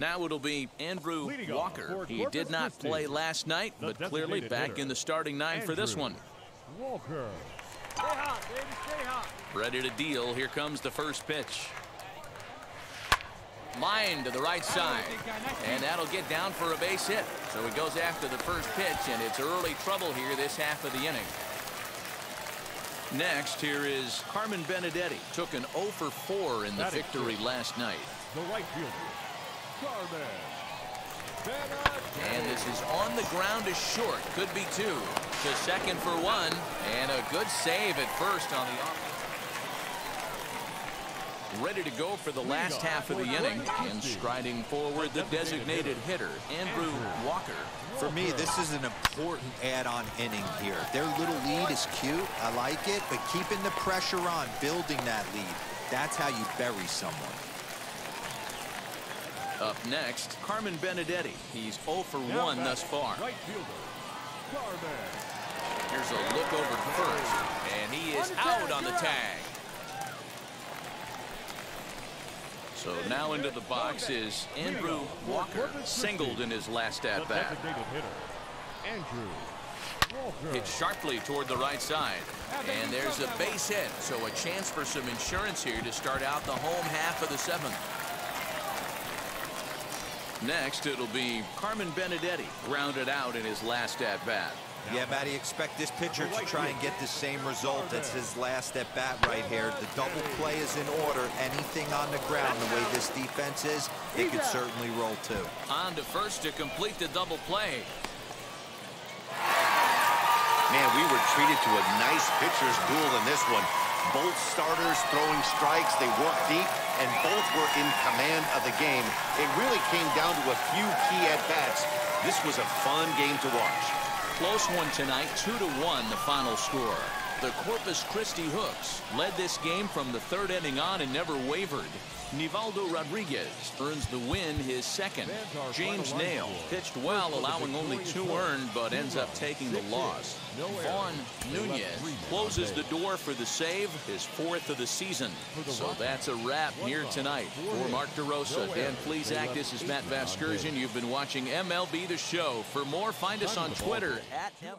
Now it'll be Andrew Leading Walker. He did not Christi, play last night, but clearly back hitter, in the starting nine for this one. Walker. Ready to deal. Here comes the first pitch. Line to the right side. And that'll get down for a base hit. So he goes after the first pitch, and it's early trouble here this half of the inning. Next, here is Carmen Benedetti. Took an 0 for 4 in the victory last night. The right fielder. Carmen. Benedetti. And this is on the ground is short. Could be two. To second for one. And a good save at first on the off. Ready to go for the last half of the inning. And striding forward, the designated hitter, Andrew Walker. For me, this is an important add-on inning here. Their little lead is cute. I like it. But keeping the pressure on, building that lead, that's how you bury someone. Up next, Carmen Benedetti. He's 0 for 1 thus far. Right fielder. Carmen. Here's a look over first. And he is out on the tag. So now into the box is Andrew Walker. Singled in his last at bat. Andrew Walker. Hit sharply toward the right side. And there's a base hit. So a chance for some insurance here to start out the home half of the seventh. Next, it'll be Carmen Benedetti, grounded out in his last at bat. Yeah, Matty, expect this pitcher to try and get the same result. as his last at bat right here. The double play is in order. Anything on the ground, the way this defense is, they could certainly roll too. On to first to complete the double play. Man, we were treated to a nice pitcher's duel in this one. Both starters throwing strikes. They worked deep, and both were in command of the game. It really came down to a few key at-bats. This was a fun game to watch. Close one tonight, 2 to 1 the final score. The Corpus Christi Hooks led this game from the third inning on and never wavered. Nivaldo Rodriguez earns the win, his second. James Naile pitched well, allowing only two earned, but ends up taking the loss. Vaughn Nunez closes the door for the save, his fourth of the season. So that's a wrap here tonight. For Mark DeRosa, Dan Plesac, this is Matt Vasgersian. You've been watching MLB The Show. For more, find us on Twitter at M